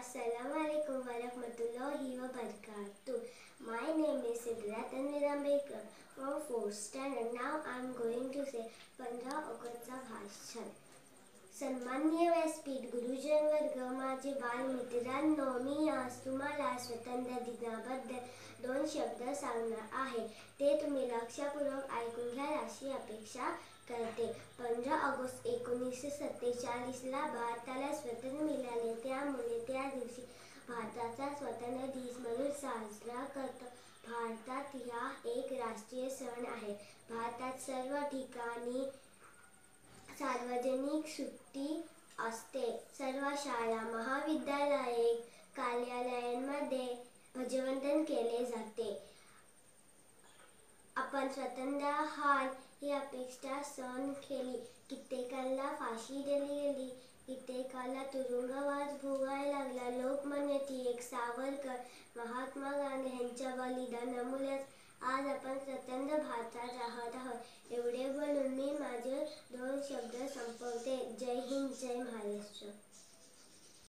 Assalamu alaikum warahmatullahi wabarakatuh. My name is Sidra Tanvir from 4th standard. Now I am going to say 15 ऑगस्टचा भाषण सन्मान्य व्यासपीठ गुरुजन वर्ग माझे बालमित्रांनो मी आज तुम्हाला स्वतंत्र दिनाबद्दल दोन शब्द सांगणार आहे. ते तुम्ही लक्षपूर्वक ऐकून घ्याल अशी अपेक्षा करते. पंधरा ऑगस्ट एकोणीसशे सत्तेचाळीसला भारताला स्वातंत्र्य मिळाले. त्यामुळे त्या दिवशी भारताचा स्वतंत्र दिवस म्हणून साजरा करतो. भारतात हा एक राष्ट्रीय सण आहे. भारतात सर्व ठिकाणी सार्वजनिक सुट्टी असते. सर्व शाळा महाविद्यालये कार्यालयांमध्ये जेवंतन केले जाते. आपण स्वतंत्र हाल ही अपेक्षा सण केली. कित्येकाला फाशी दिली गेली. कित्येकाला तुरुंगवास भोगायला लागला. लोकमान्य टिळक सावरकर महात्मा गांधी यांच्या बलिदानामुळेच आज आपण स्वतंत्र भारतात राहत आहोत. एवढे बोलून मी माझे दोन शब्द संपवते. जय हिंद जय महाराष्ट्र.